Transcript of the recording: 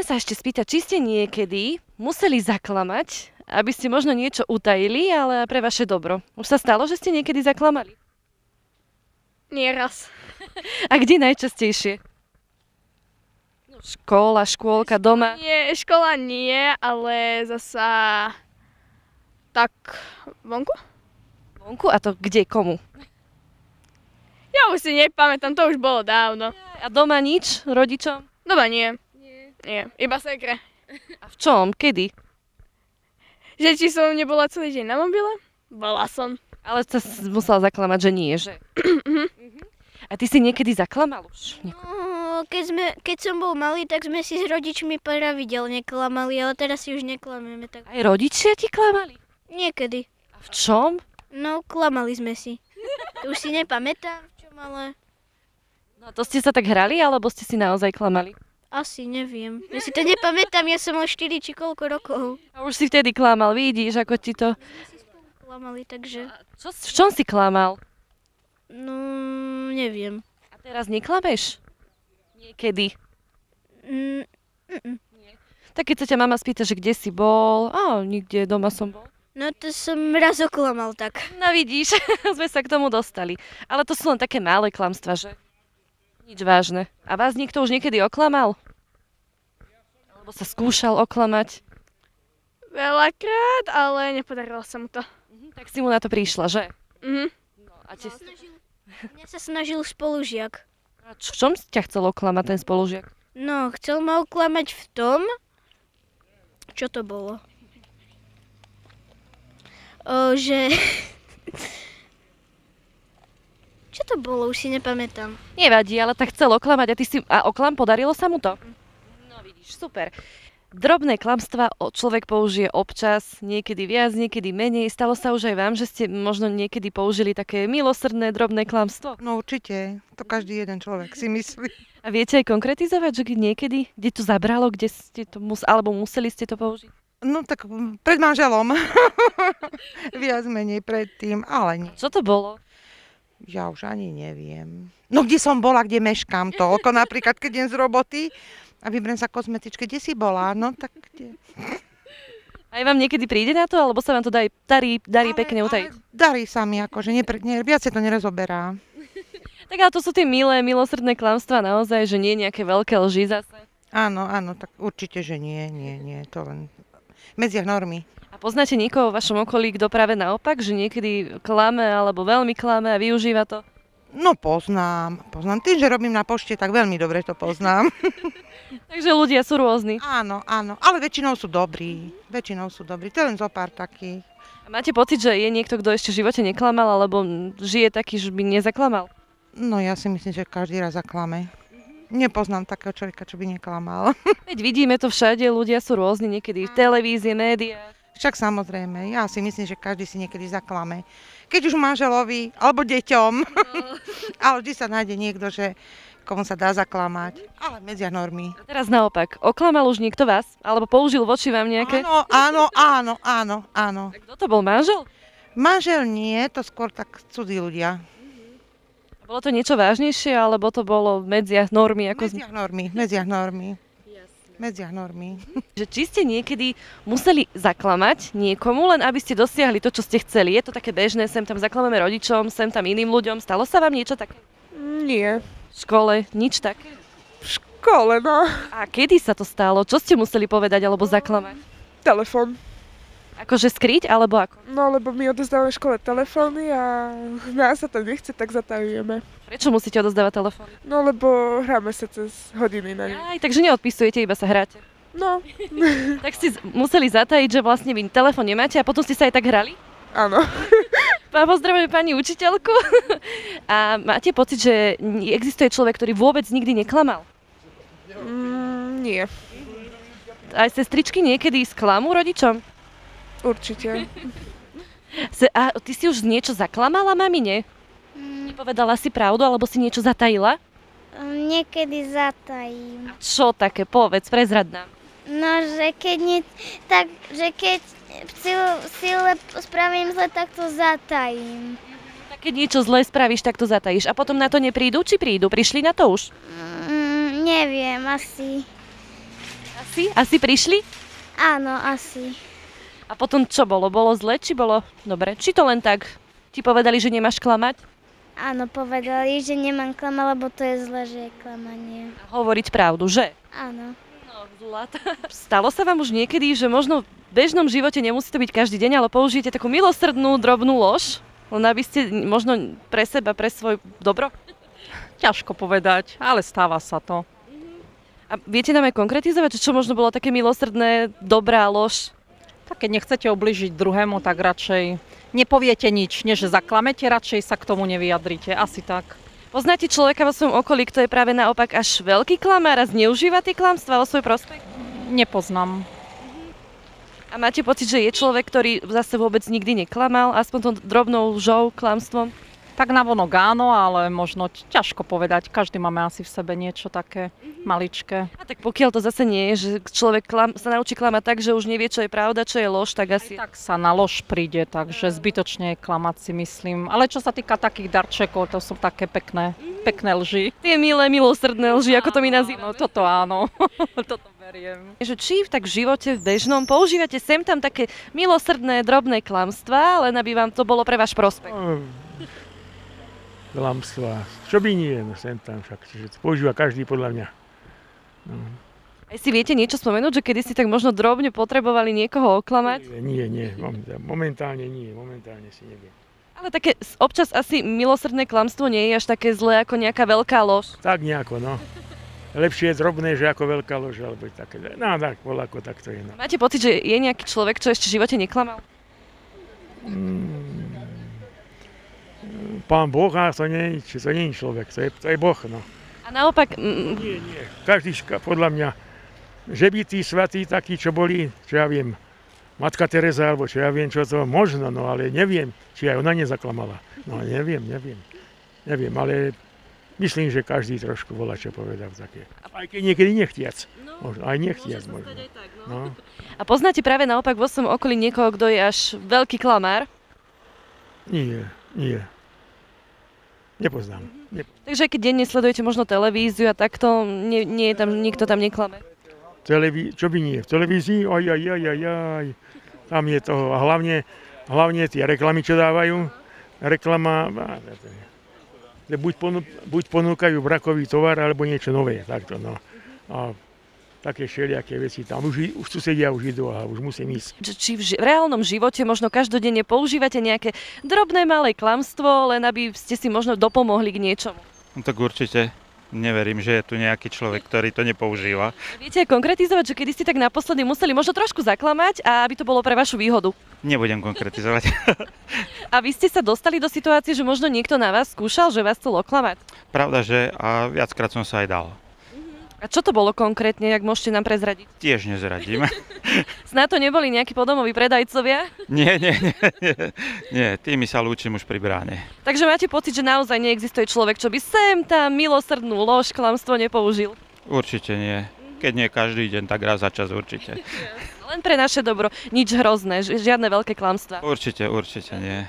chcem sa ešte spýtať, či ste niekedy museli zaklamať, aby ste možno niečo utajili, ale pre vaše dobro. Už sa stalo, že ste niekedy zaklamali? Nie raz. A kde najčastejšie? No, škola, škôlka, doma. Nie, škola nie, ale zasa tak vonku? Vonku? A to kde, komu? Ja už si nepamätám, to už bolo dávno. A doma nič? Rodičom? Doma nie. Nie. Iba sekre. A v čom? Kedy? Že či som nebola celý deň na mobile? Bola som. Ale sa s- musela zaklamať, že nie, že? Mhm. A ty si niekedy zaklamal už? Nieko- No, keď, sme, keď som bol malý, tak sme si s rodičmi pravidelne klamali, ale teraz si už neklameme tak. Aj rodičia ti klamali? Niekedy. A v čom? No, klamali sme si. To už si nepamätám, v čom ale No a to ste sa tak hrali, alebo ste si naozaj klamali? Asi neviem. Ja si to nepamätám, ja som mal 4 či koľko rokov. A už si vtedy klamal, vidíš, ako ti to... Klamali, takže... Čo, v čom si klamal? No, neviem. A teraz neklameš? Niekedy. Mm, Tak keď sa ťa mama spýta, že kde si bol, a nikde, doma som bol. no to som raz oklamal tak. No vidíš, sme sa k tomu dostali. Ale to sú len také malé klamstvá, že? Nič vážne. A vás niekto už niekedy oklamal? Alebo sa skúšal oklamať? Veľakrát, ale nepodarilo sa mu to. Mhm, tak si mu na to prišla, že? Mhm. No, a te... Mňa sa snažil spolužiak. a č- v čom ťa chcel oklamať ten spolužiak? No, chcel ma oklamať v tom, čo to bolo? O, že... čo to bolo? Už si nepamätám. Nevadí, ale tak chcel oklamať a ty si... A oklam, podarilo sa mu to? No vidíš, super. Drobné klamstvá o- človek použije občas, niekedy viac, niekedy menej. Stalo sa už aj vám, že ste možno niekedy použili také milosrdné drobné klamstvo? No určite, to každý jeden človek si myslí. A viete aj konkretizovať, že niekedy, kde to zabralo, kde ste to mus- alebo museli ste to použiť? No tak mm, pred manželom. Viac menej predtým, ale nie. Čo to bolo? Ja už ani neviem. No kde som bola, kde meškám to, napríklad keď idem z roboty a vyberiem sa kozmetičke, kde si bola, no tak kde. Aj vám niekedy príde na to, alebo sa vám to darí, darí, darí pekne utajiť? Darí sa mi, akože nepre, ne, viac sa to nerozoberá. Tak ale to sú tie milé, milosrdné klamstvá naozaj, že nie nejaké veľké lži zase. Áno, áno, tak určite, že nie, nie, nie, to len v medziach normy. Poznáte niekoho v vašom okolí, kto práve naopak, že niekedy klame alebo veľmi klame a využíva to? No poznám, poznám. Tým, že robím na pošte, tak veľmi dobre to poznám. Takže ľudia sú rôzni. áno, áno, ale väčšinou sú dobrí. Väčšinou sú dobrí, to je len zo pár takých. A máte pocit, že je niekto, kto ešte v živote neklamal, alebo žije taký, že by nezaklamal? No ja si myslím, že každý raz zaklame. Nepoznám takého človeka, čo by neklamal. Veď vidíme to všade, ľudia sú rôzni, niekedy v televízie, médiá. Však samozrejme, ja si myslím, že každý si niekedy zaklame. Keď už manželovi, alebo deťom. ale vždy sa nájde niekto, že komu sa dá zaklamať. Ale v medziach normy. A teraz naopak, oklamal už niekto vás? Alebo použil voči vám nejaké? Áno, áno, áno, áno, áno. A Kto to bol, manžel? Manžel nie, to skôr tak cudzí ľudia. Bolo to niečo vážnejšie, alebo to bolo v medziach normy? V Ako... medziach normy, v medziach normy. V medziach normy. Že či ste niekedy museli zaklamať niekomu, len aby ste dosiahli to, čo ste chceli. Je to také bežné, sem tam zaklameme rodičom, sem tam iným ľuďom. Stalo sa vám niečo také? Nie. V škole? Nič také? V škole, no. A kedy sa to stalo? Čo ste museli povedať alebo zaklamať? Telefón. Akože skryť alebo ako? No, lebo my odozdávame škole telefóny a nás sa to nechce, tak zatajujeme. Prečo musíte odozdávať telefón? No, lebo hráme sa cez hodiny na ne. Aj, takže neodpisujete, iba sa hráte. No, Tak ste museli zatajiť, že vlastne vy telefón nemáte a potom ste sa aj tak hrali? áno. Pozdravujeme pani učiteľku. A máte pocit, že existuje človek, ktorý vôbec nikdy neklamal? Mm, nie, Aj sestričky niekedy sklamú rodičom? Určite. A ty si už niečo zaklamala mamine? Nepovedala si pravdu, alebo si niečo zatajila? Niekedy zatajím. Čo také? Povedz, prezrad nám. No, že keď nie, tak, že keď si, si le, spravím zle, tak to zatajím. Tak keď niečo zlé spravíš, tak to zatajíš. A potom na to neprídu, či prídu? Prišli na to už? Mm, neviem, asi. Asi? Asi prišli? Áno, asi. A potom čo bolo? Bolo zle, či bolo dobre? Či to len tak ti povedali, že nemáš klamať? Áno, povedali, že nemám klamať, lebo to je zle, že je klamanie. A hovoriť pravdu, že? Áno. No, zlata. Stalo sa vám už niekedy, že možno v bežnom živote nemusí to byť každý deň, ale použijete takú milosrdnú, drobnú lož, len aby ste možno pre seba, pre svoj dobro? Ťažko povedať, ale stáva sa to. A viete nám aj konkretizovať, že čo možno bolo také milosrdné, dobrá lož? Tak keď nechcete obližiť druhému, tak radšej nepoviete nič, než zaklamete, radšej sa k tomu nevyjadrite. Asi tak. Poznáte človeka vo svojom okolí, kto je práve naopak až veľký klamár a zneužíva tie klamstvá vo svoj prospech? Nepoznám. A máte pocit, že je človek, ktorý zase vôbec nikdy neklamal, aspoň tou drobnou lžou, klamstvom? Tak navonok áno, ale možno ťažko povedať. Každý máme asi v sebe niečo také maličké. A tak pokiaľ to zase nie je, že človek klam, sa naučí klamať tak, že už nevie, čo je pravda, čo je lož, tak asi... Tak sa na lož príde, takže zbytočne je klamať si myslím. Ale čo sa týka takých darčekov, to sú také pekné, pekné lži. Tie milé, milosrdné lži, ako to my nazývame. No toto áno, toto beriem. Že či tak v živote, v bežnom, používate sem tam také milosrdné, drobné klamstvá, len aby vám to bolo pre váš prospech. Klamstvá. Čo by nie, no sem tam však. Čiže používa každý podľa mňa. No, Aj si viete niečo spomenúť, že kedy si tak možno drobne potrebovali niekoho oklamať? nie, nie, nie, momentálne, nie, momentálne si neviem. Ale také občas asi milosrdné klamstvo nie je až také zlé ako nejaká veľká lož. Tak nejako, no. Lepšie je drobné, že ako veľká lož, alebo také. No tak, bol ako tak to je. No. Máte pocit, že je nejaký človek, čo ešte v živote neklamal? Mm, Pán Boh, a to nie, či to nie je človek, to je, to je Boh, no. A naopak, Nie, nie. Každý, podľa mňa, že by tí svatí takí, čo boli, čo ja viem, Matka Teresa, alebo čo ja viem, čo to možno, no ale neviem, či aj ona nezaklamala. No neviem, neviem. Neviem, ale myslím, že každý trošku volá, čo povedal také. Aj keď niekedy nechtiac. Možno, aj nechtiac možno. No. a poznáte práve naopak vo svojom okolí niekoho, kto je až veľký klamár? Nie, nie. Nepoznám. Ne, Takže aj keď denne sledujete možno televíziu a takto, nie, nie je tam, nikto tam neklame. televí- čo by nie? V televízii? Aj, aj, aj, aj, aj. Tam je toho. A hlavne, hlavne tie reklamy, čo dávajú. Reklama, buď, ponu, buď ponúkajú brakový tovar, alebo niečo nové. Takto, no. A také všelijaké veci tam. Už, už susedia už idú a už musím ísť. Či v, ži- v reálnom živote možno každodenne používate nejaké drobné malé klamstvo, len aby ste si možno dopomohli k niečomu. No tak určite neverím, že je tu nejaký človek, ktorý to nepoužíva. Viete konkretizovať, že kedy ste tak naposledy museli možno trošku zaklamať a aby to bolo pre vašu výhodu. Nebudem konkretizovať. A vy ste sa dostali do situácie, že možno niekto na vás skúšal, že vás chcel oklamať. Pravda, že a viackrát som sa aj dal. A čo to bolo konkrétne, jak môžete nám prezradiť? Tiež nezradím. Sná to neboli nejakí podomoví predajcovia? nie, nie, nie, nie. Nie, tými sa lúčim už pri bráne. Takže máte pocit, že naozaj neexistuje človek, čo by sem tam milosrdnú lož, klamstvo nepoužil. Určite nie. Keď nie každý deň, tak raz za čas určite. Len pre naše dobro, nič hrozné, ži- žiadne veľké klamstvá. Určite, určite nie.